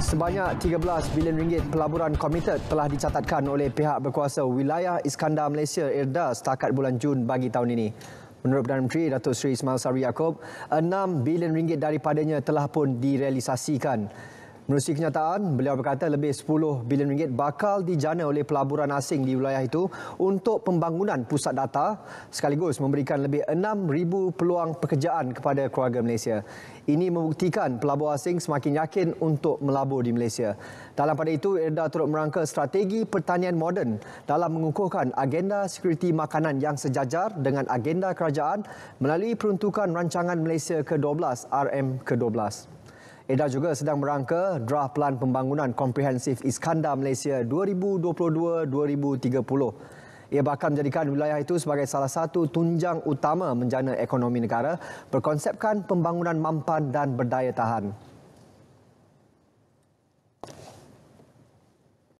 Sebanyak 13 bilion ringgit pelaburan komited telah dicatatkan oleh pihak berkuasa wilayah Iskandar Malaysia IRDA setakat bulan Jun bagi tahun ini. Menurut Perdana Menteri Datuk Seri Ismail Sabri Yaakob, 6 bilion ringgit daripadanya telah pun direalisasikan. Menerusi kenyataan, beliau berkata lebih 10 bilion ringgit bakal dijana oleh pelaburan asing di wilayah itu untuk pembangunan pusat data sekaligus memberikan lebih 6,000 peluang pekerjaan kepada keluarga Malaysia. Ini membuktikan pelabur asing semakin yakin untuk melabur di Malaysia. Dalam pada itu, IRDA turut merangka strategi pertanian moden dalam mengukuhkan agenda sekuriti makanan yang sejajar dengan agenda kerajaan melalui peruntukan rancangan Malaysia ke-12 RM ke-12. EDA juga sedang merangka draft Pelan Pembangunan Komprehensif Iskandar Malaysia 2022-2030. Ia bakal menjadikan wilayah itu sebagai salah satu tunjang utama menjana ekonomi negara berkonsepkan pembangunan mampan dan berdaya tahan.